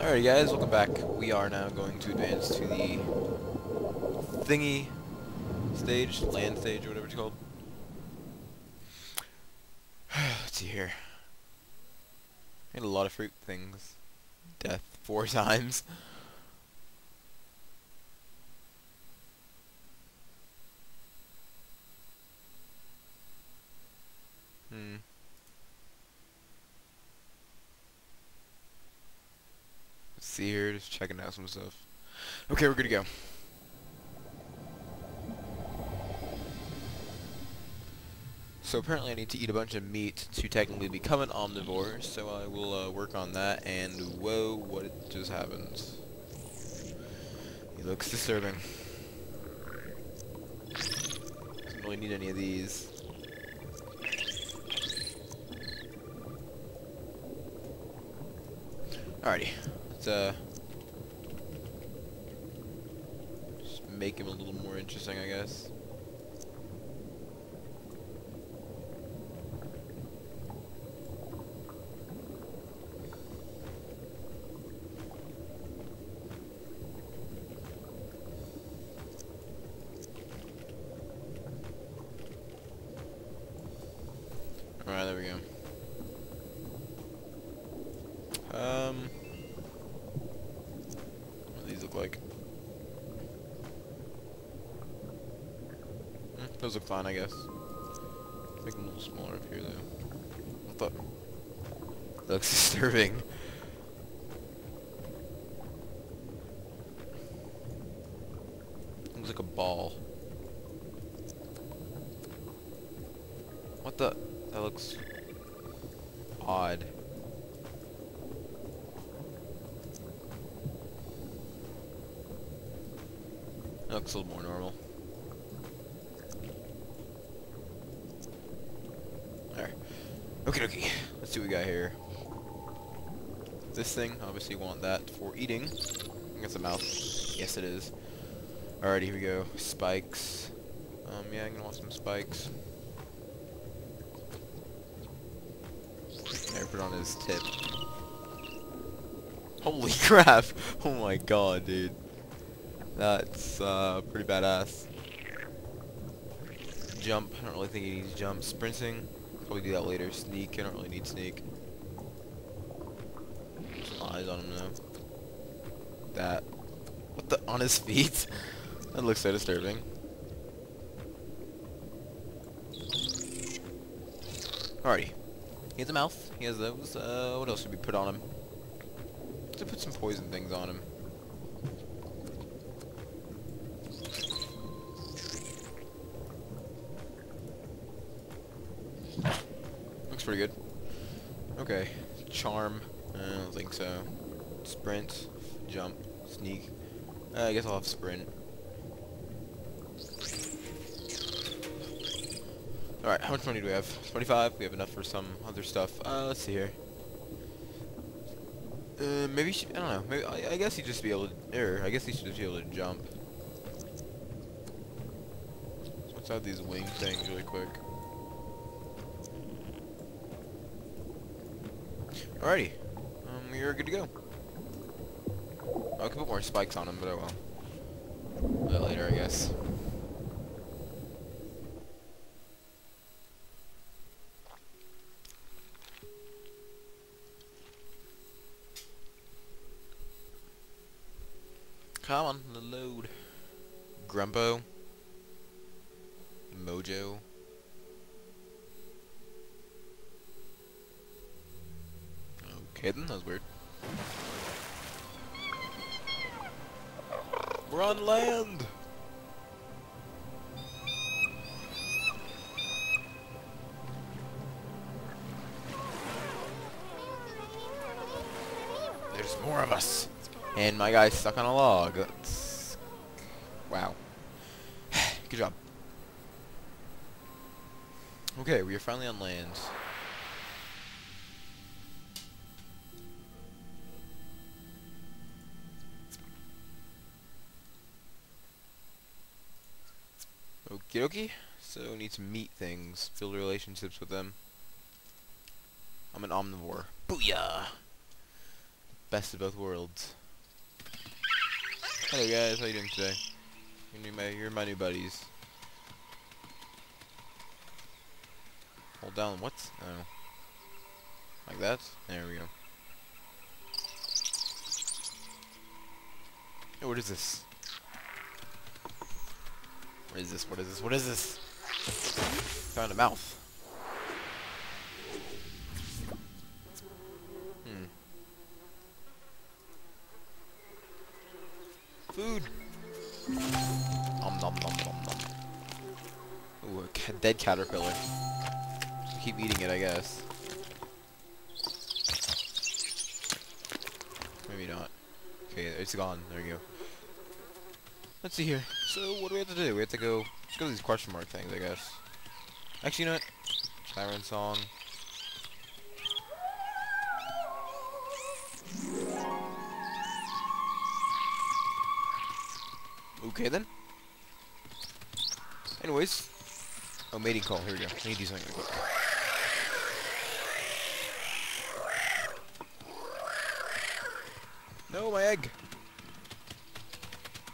Alright guys, welcome back. We are now going to advance to the thingy stage, land stage, or whatever it's called. Let's see here. Made a lot of fruit things. Death four times. Hmm. Let's see here, just checking out some stuff. Okay, we're good to go. So apparently I need to eat a bunch of meat to technically become an omnivore, so I will uh, work on that, and whoa, what just happened? He looks disturbing. Don't really need any of these. Alrighty, let's uh, just make him a little more interesting, I guess. Alright, there we go. Um, what do these look like? Hmm, those look fine, I guess. Make them a little smaller up here, though. What the? That looks disturbing. Looks like a ball. What the? That looks odd. That looks a little more normal. There. Okay, okay. Let's see what we got here. This thing, obviously want that for eating. I think a mouth. Yes, it is. Alrighty, here we go. Spikes. Um, yeah, I'm gonna want some spikes. There, put on his tip. Holy crap! Oh my god, dude. That's uh, pretty badass. Jump, I don't really think he needs jump. Sprinting, probably do that later. Sneak, I don't really need sneak. Some eyes on him though. That. What the, on his feet? that looks so disturbing. Alrighty. He has a mouth. He has those. Uh, what else should we put on him? To put some poison things on him. Looks pretty good. Okay. Charm. I don't think so. Sprint. Jump. Sneak. Uh, I guess I'll have sprint. Alright, how much money do we have? 25? We have enough for some other stuff. Uh, let's see here. Uh, maybe I don't know. Maybe I, I guess he'd just be able to. Er, I guess he should just be able to jump. Let's add these wing things really quick. Alrighty, um, we are good to go. I could put more spikes on him, but I will. A bit later, I guess. Come on, load. Grumpo. Mojo. Then, that was weird. We're on land! There's more of us! And my guy's stuck on a log. That's... Wow. Good job. Okay, we are finally on land. Okie dokie. So, need to meet things, build relationships with them. I'm an omnivore. Booyah! Best of both worlds. Hello guys, how you doing today? You're my, you're my new buddies. Hold down, what? Oh. Like that? There we go. Hey, what is this? What is this? What is this? What is this? Found a mouth. Hmm. Food. Nom nom nom nom nom. Ooh, a ca dead caterpillar. Keep eating it, I guess. Maybe not. Okay, it's gone. There you go. Let's see here. So, what do we have to do? We have to go... Let's go to these question mark things, I guess. Actually, you know what? Siren song. Okay, then. Anyways. Oh, mating call. Here we go. I need to do something quick. No, my egg!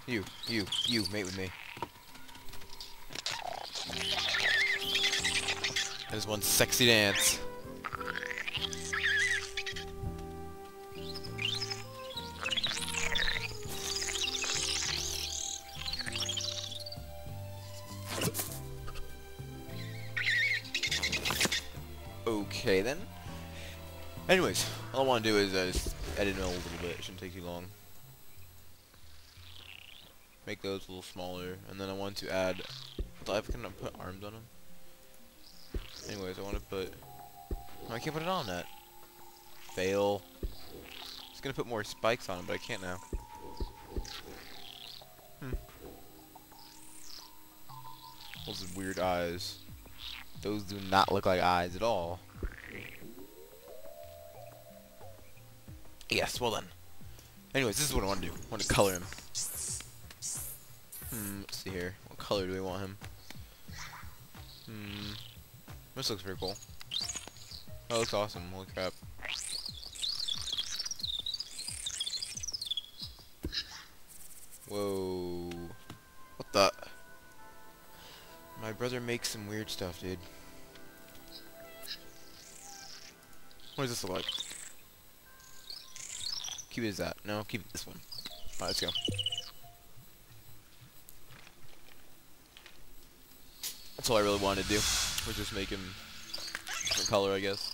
You, you, you, mate with me. There's one sexy dance. Okay then. Anyways, all I want to do is uh, just edit it a little bit. It shouldn't take too long. Make those a little smaller, and then I want to add. I can put arms on them. Anyways, I want to put. I can't put it on that. Fail. I was gonna put more spikes on them, but I can't now. Hmm. Those weird eyes. Those do not look like eyes at all. Yes, well then. Anyways, this is what I want to do. I want to color him. Hmm, let's see here. What color do we want him? Hmm. This looks pretty cool. That looks awesome. Holy crap. Whoa. What the? My brother makes some weird stuff, dude. What does this look like? Keep it as that. No, keep it this one. Alright, let's go. That's all I really wanted to do. Was just make him different color, I guess.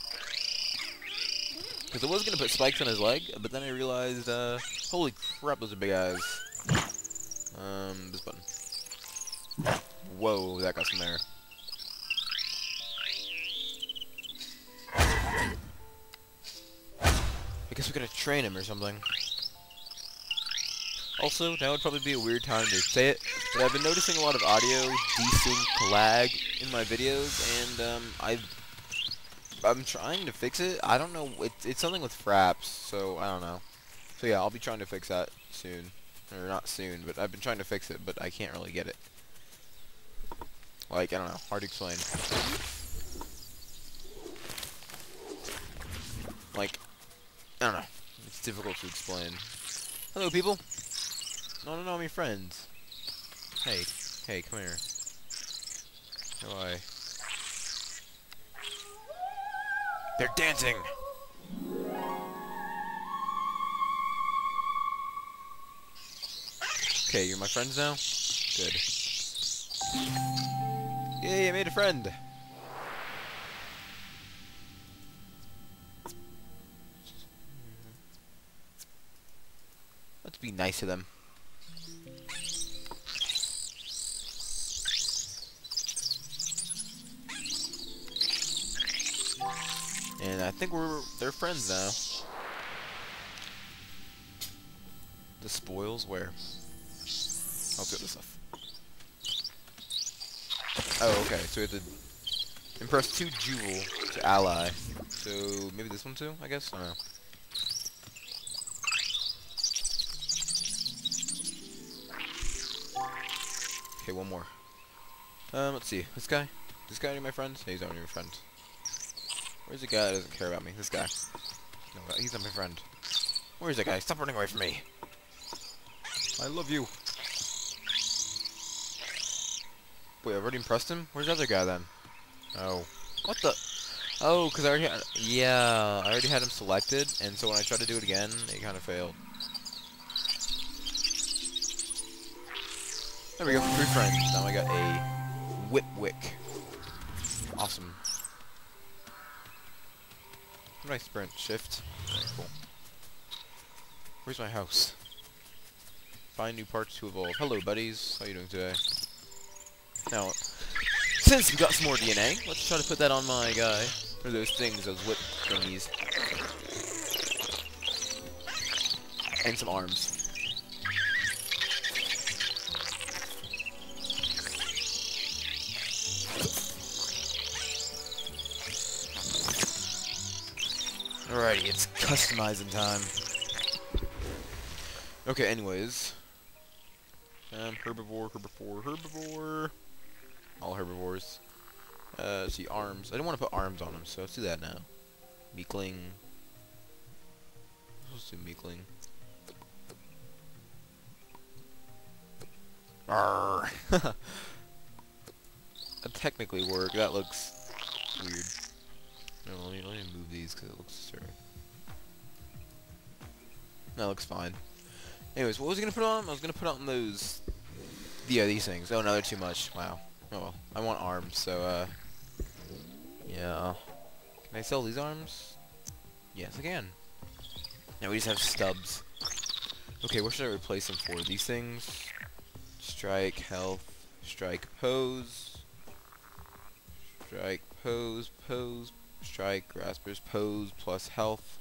Because I was going to put spikes on his leg, but then I realized, uh, holy crap, those are big eyes. Um, this button. Whoa, that got some air. I guess we gotta train him or something. Also, now would probably be a weird time to say it, but I've been noticing a lot of audio desync lag in my videos, and um, i I'm trying to fix it. I don't know. It's it's something with Fraps, so I don't know. So yeah, I'll be trying to fix that soon, or not soon, but I've been trying to fix it, but I can't really get it. Like I don't know, hard to explain. Like I don't know. It's difficult to explain. Hello, people. No, no, no, my friends. Hey, hey, come here. How I? They're dancing. Okay, you're my friends now. Good. Yay, I made a friend. Let's be nice to them. I think we're they're friends now. The spoils where? I'll get this stuff. Oh, okay. So we have to impress two jewel to ally. So maybe this one too, I guess? I don't know. Okay, one more. Um, let's see. This guy? This guy my friends? Yeah, he's not my friends. Where's the guy that doesn't care about me? This guy. No, he's not my friend. Where's that guy? Stop running away from me. I love you. Wait, I've already impressed him? Where's the other guy then? Oh. What the? Oh, because I already had... Yeah, I already had him selected, and so when I tried to do it again, it kind of failed. There we go, three friends. Now I got a Whip Wick. Awesome. I sprint? Shift? Cool. Where's my house? Find new parts to evolve. Hello, buddies. How you doing today? Now, since we got some more DNA, let's try to put that on my guy. Or those things, those whip thingies. And some arms. Alrighty, it's customizing time. Okay, anyways. Um, herbivore, herbivore, herbivore. All herbivores. Uh, see, arms. I don't want to put arms on them, so let's do that now. Meekling. Let's do Meekling. Arr. that technically work. That looks weird. No, let me, let me move these because it looks disturbing. That looks fine. Anyways, what was I gonna put on? I was gonna put on those. Yeah, these things. Oh, no, they're too much. Wow. Oh well. I want arms, so uh. Yeah. Can I sell these arms? Yes, I can. Now we just have stubs. Okay, what should I replace them for? These things? Strike, health, strike, pose. Strike, pose, pose, strike, graspers, pose, plus health.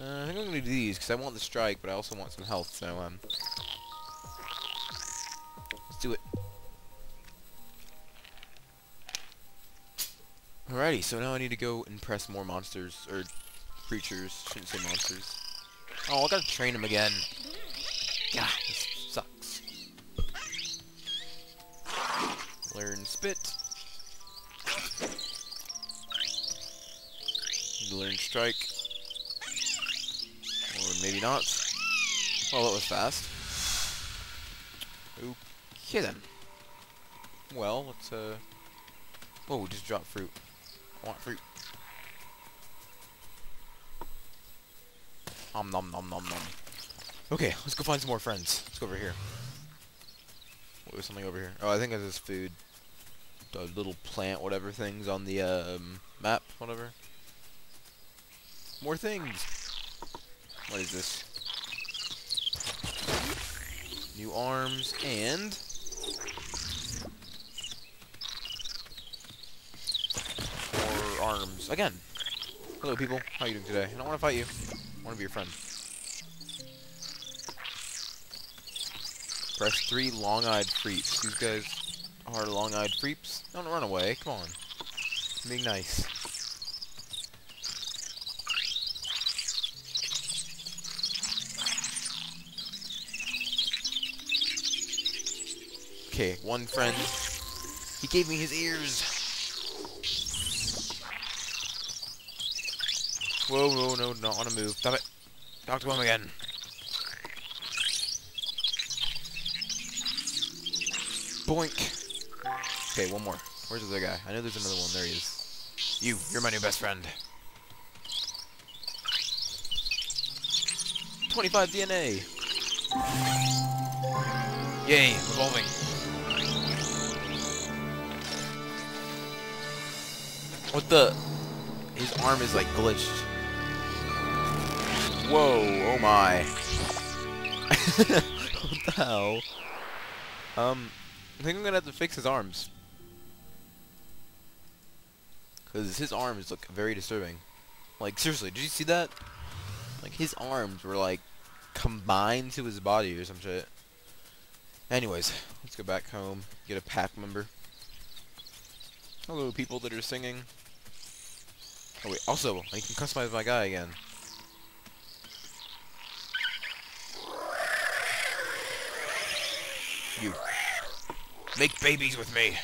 Uh, I think I'm gonna do these because I want the strike, but I also want some health. So um, let's do it. Alrighty, so now I need to go and press more monsters or creatures. Shouldn't say monsters. Oh, I gotta train them again. God, this sucks. Learn spit. Learn strike. Or maybe not. Well, that was fast. Okay then. Well, let's uh... Whoa, just drop fruit. I want fruit. Om nom nom nom nom. Okay, let's go find some more friends. Let's go over here. What was something over here? Oh, I think it's this food. The little plant, whatever things on the um, map, whatever. More things. What is this? New arms and more arms again. Hello, people. How you doing today? I don't want to fight you. I want to be your friend. Press three long-eyed freeps. These guys are long-eyed freeps. Don't run away. Come on. Being nice. Okay, one friend. He gave me his ears. Whoa, whoa, no, not want to move. Stop it. Talk to him again. Boink. Okay, one more. Where's the other guy? I know there's another one. There he is. You, you're my new best friend. 25 DNA. Yay, evolving. What the? His arm is like glitched. Whoa, oh my. what the hell? Um, I think I'm gonna have to fix his arms. Because his arms look very disturbing. Like, seriously, did you see that? Like, his arms were like combined to his body or some shit. Anyways, let's go back home, get a pack member. Hello, people that are singing. Oh wait, also, I can customize my guy again. You. Make babies with me.